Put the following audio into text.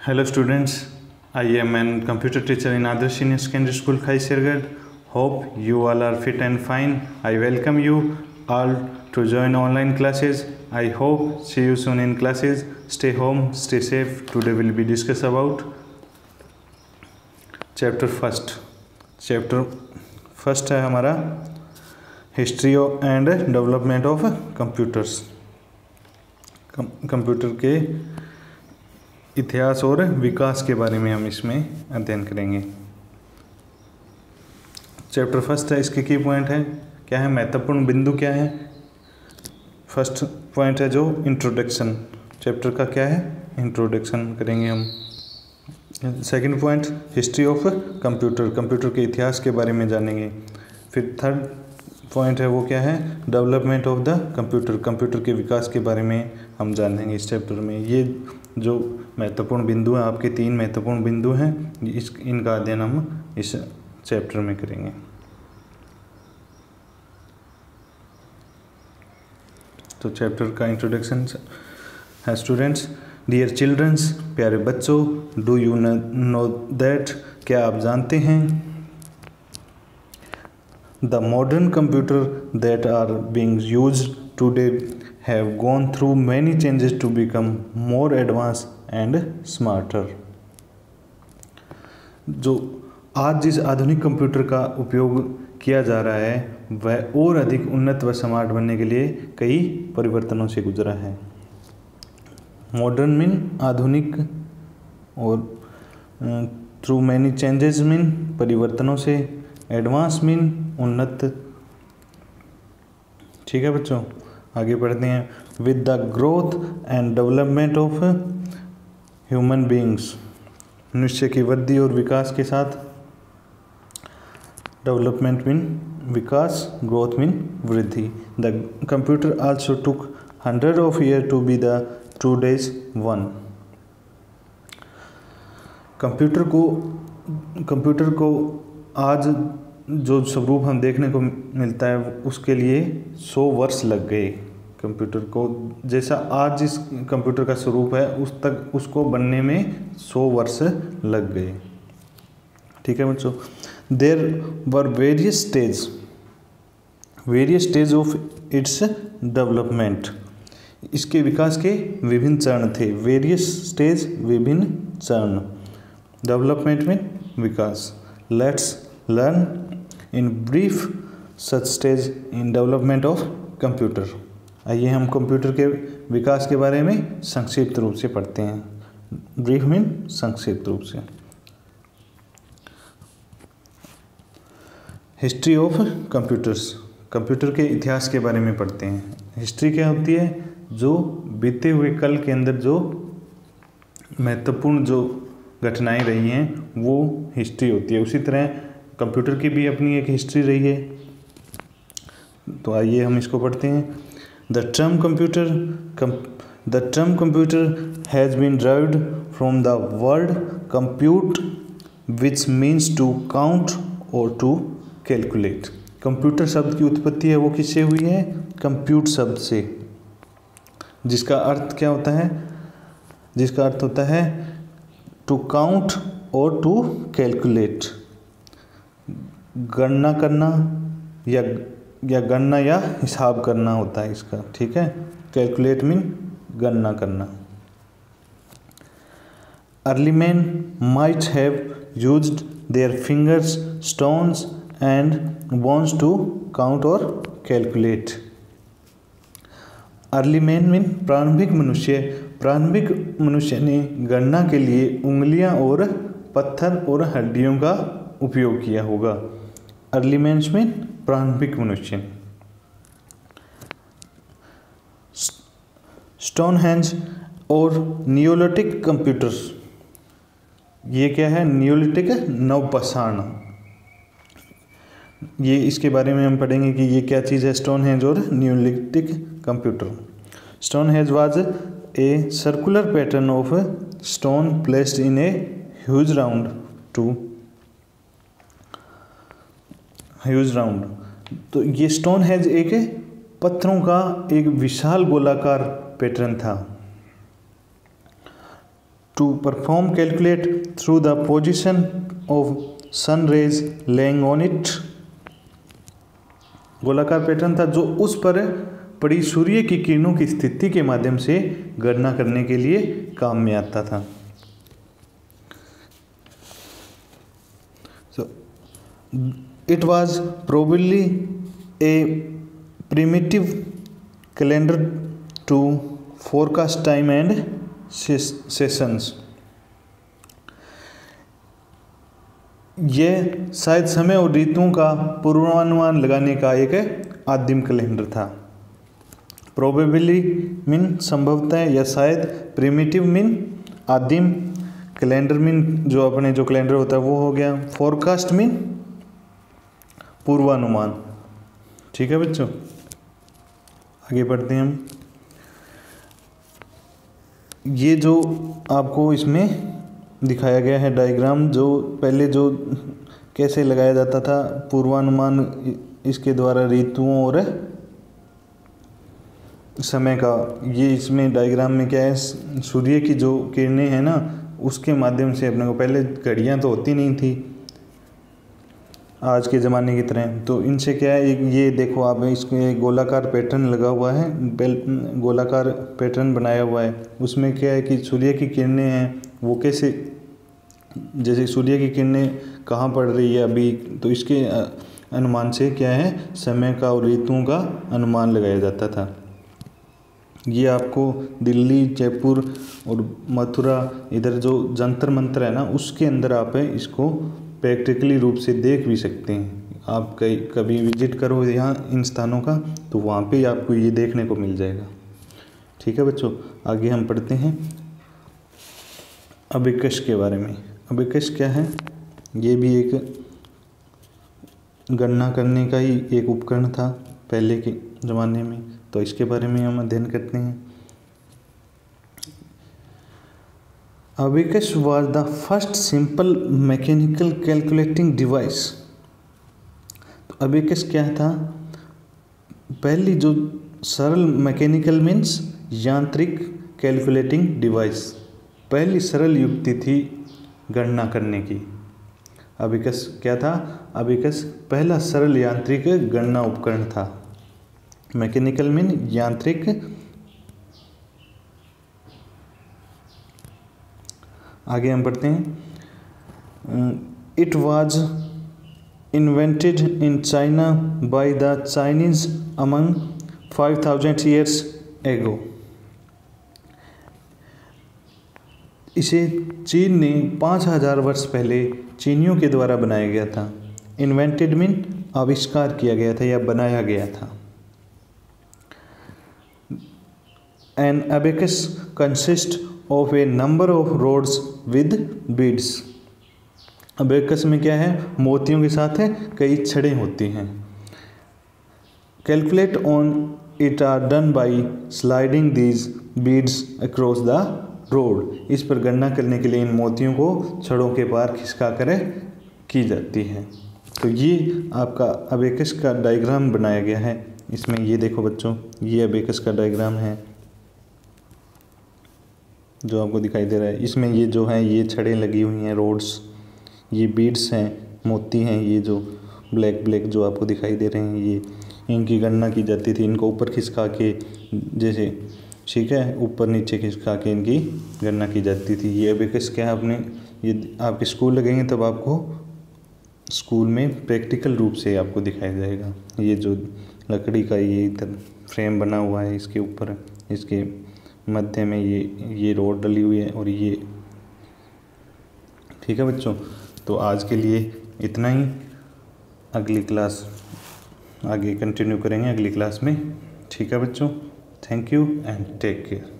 Hello students I am an computer teacher in Adarsh senior secondary school Khai Shergarh hope you all are fit and fine I welcome you all to join online classes I hope see you soon in classes stay home stay safe today will be discuss about chapter first chapter first है हमारा history and development of computers computer के इतिहास और विकास के बारे में हम इसमें अध्ययन करेंगे। चैप्टर फ़र्स्ट है, इसके की पॉइंट है। क्या है? महत्वपूर्ण बिंदु क्या है? फ़र्स्ट पॉइंट है जो इंट्रोडक्शन चैप्टर का क्या है? इंट्रोडक्शन करेंगे हम। Second point history of computer computer के इतिहास के बारे में जानेंगे। फिर थर्ड पॉइंट है, वो क्या है? Development of the computer computer के विकास के बारे में हम जानेंगे इस चैप्टर में। ये जो महत्वपूर्ण बिंदु हैं, आपके तीन महत्वपूर्ण बिंदु हैं, इस, इनका अध्ययन हम इस चैप्टर में करेंगे। तो चैप्टर का इंट्रोडक्शन है स्टूडेंट्स डियर चिल्ड्रंस प्यारे बच्चों डू यू नो दैट क्या आप जानते हैं? The modern computer that are being use today have gone through many changes to become more advanced and smarter. जो आज जिस आधुनिक कंप्यूटर का उपयोग किया जा रहा है, वह और अधिक उन्नत व स्मार्ट बनने के लिए कई परिवर्तनों से गुजरा है। मॉडर्न मीन आधुनिक और थ्रू मैनी चेंजेस मीन परिवर्तनों से एडवांस मीन उन्नत। ठीक है बच्चों? आगे बढ़ते हैं। With the growth and development of human beings मनुष्य की वृद्धि और विकास के साथ डेवलपमेंट मीन विकास ग्रोथ मीन वृद्धि। The computer also took hundred of year to be the today's one computer को कंप्यूटर को आज जो स्वरूप हम देखने को मिलता है, उसके लिए सौ वर्ष लग गए। कंप्यूटर को, जैसा आज जिस कंप्यूटर का स्वरूप है, उस तक, उसको बनने में सौ वर्ष लग गए। ठीक है बच्चों? There were various stage various stage of its development इसके विकास के विभिन्न चरण थे। वेरियस स्टेज विभिन्न चरण। डेवलपमेंट में विकास। Let's learn in brief such stage in development of computer आइए हम कंप्यूटर के विकास के बारे में संक्षिप्त रूप से पढ़ते हैं। ब्रीफ मीन संक्षिप्त रूप से। History of computers. कंप्यूटर के इतिहास के बारे में पढ़ते हैं। हिस्ट्री क्या होती है? जो बीते हुए कल के अंदर जो महत्वपूर्ण जो घटनाएँ रही हैं, वो हिस्ट्री होती है। उसी तरह कंप्यूटर की भी अपनी एक हिस्ट्री रही है। तो आइए हम इसको पढ़ते हैं। The term computer the term computer has been derived from the word compute which means to count और टू कैलकुलेट कंप्यूटर शब्द की उत्पत्ति है वो किससे हुई है? कंप्यूट शब्द से। जिसका अर्थ क्या होता है? जिसका अर्थ होता है टू काउंट और टू कैलकुलेट गणना करना या या गणना या हिसाब करना होता है इसका, ठीक है? कैलकुलेट मीन गणना करना। Early man might have use their fingers stones and bones to count और कैलकुलेट अर्ली मैन मीन प्रारंभिक मनुष्य। प्रारंभिक मनुष्य ने गणना के लिए उंगलियाँ और पत्थर और हड्डियों का उपयोग किया होगा। अर्ली मैंस में प्रारंभिक मनुष्य। स्टोन हैंड्स और नियोलिटिक कंप्यूटर्स ये क्या है? नियोलिटिक नवपसारण ये इसके बारे में हम पढ़ेंगे कि ये क्या चीज़ है स्टोन हैंज और neolithic computer Stonehenge was a circular pattern of stone placed in a huge round to huge round. तो ये स्टोन हैज़ एक पत्थरों का एक विशाल गोलाकार पैटर्न था। To perform calculate through the position of sun rays lying on it गोलाकार पैटर्न था जो उस पर पड़ी सूर्य की किरणों की स्थिति के माध्यम से गणना करने के लिए काम में आता था। It was probably a primitive calendar to forecast time and sessions. यह शायद समय और ऋतुओं का पूर्वानुमान लगाने का एक आदिम कैलेंडर था। प्रोबेबली मीन संभवतः या शायद प्रिमिटिव मीन आदिम कैलेंडर मीन जो अपने जो कैलेंडर होता है वो हो गया। फोरकास्ट मीन पूर्वानुमान। ठीक है बच्चों? आगे बढ़ते हैं हम। ये जो आपको इसमें दिखाया गया है डायग्राम, जो पहले जो कैसे लगाया जाता था, पूर्वानुमान इसके द्वारा ऋतुओं और समय का, ये इसमें डायग्राम में क्या है? सूर्य की जो किरणें हैं ना, उसके माध्यम से अपने को, पहले घड़ियाँ तो होती नहीं थी आज के ज़माने की तरह। तो इनसे क्या है ये देखो, आप इसमें गोलाकार पैटर्न लगा हुआ है, बेल, गोलाकार पैटर्न बनाया हुआ है। उसमें क्या है कि सूर्य की किरणें हैं, वो कैसे, जैसे सूर्य की किरणें कहाँ पड़ रही है अभी तो इसके अनुमान से क्या है, समय का और ऋतुओं का अनुमान लगाया जाता था। ये आपको दिल्ली, जयपुर और मथुरा, इधर जो जंतर मंत्र है ना, उसके अंदर आप इसको प्रैक्टिकली रूप से देख भी सकते हैं। आप कहीं कभी विज़िट करो यहाँ इन स्थानों का तो वहाँ पे आपको ये देखने को मिल जाएगा। ठीक है बच्चों, आगे हम पढ़ते हैं अभिकश के बारे में। अभिकश क्या है? ये भी एक गणना करने का ही एक उपकरण था पहले के ज़माने में। तो इसके बारे में हम अध्ययन करते हैं। Abacus was the first simple mechanical calculating device तो अबिकस क्या था? पहली जो सरल मैकेनिकल मीन्स यांत्रिक कैलकुलेटिंग डिवाइस पहली सरल युक्ति थी गणना करने की। अबिकस क्या था? अबिकस पहला सरल यांत्रिक गणना उपकरण था। मैकेनिकल मीन यांत्रिक आगे हम पढ़ते हैं। It was invented in China by the Chinese among five thousand years ago इसे चीन ने पाँच हज़ार वर्ष पहले चीनियों के द्वारा बनाया गया था। इन्वेंटेड मीन आविष्कार किया गया था या बनाया गया था। An abacus a number of rods with beads beads. Abacus में क्या है? मोतियों के साथ है, कई छड़ें होती हैं। Calculate on it are done by sliding these beads across the rod इस पर गणना करने के लिए इन मोतियों को छड़ों के पार खिसका कर की जाती है। तो ये आपका अबेकस का डायग्राम बनाया गया है। इसमें ये देखो बच्चों, ये अबेकस का डायग्राम है। जो आपको दिखाई दे रहा है। इसमें ये जो है, ये छड़ें लगी हुई हैं, रोड्स। ये बीड्स हैं, मोती हैं, ये जो ब्लैक ब्लैक जो आपको दिखाई दे रहे हैं, ये इनकी गणना की जाती थी, इनको ऊपर खिसका के, जैसे, ठीक है, ऊपर नीचे खिसका के इनकी गणना की जाती थी। ये अभी किस, क्या आपने, ये आपके स्कूल लगेंगे तब आपको स्कूल में प्रैक्टिकल रूप से आपको दिखाया जाएगा। ये जो लकड़ी का ये फ्रेम बना हुआ है, इसके ऊपर, इसके मध्य में ये ये रोड डली हुई है और ये ठीक है बच्चों? तो आज के लिए इतना ही। अगली क्लास आगे कंटिन्यू करेंगे अगली क्लास में। ठीक है बच्चों? Thank you and take care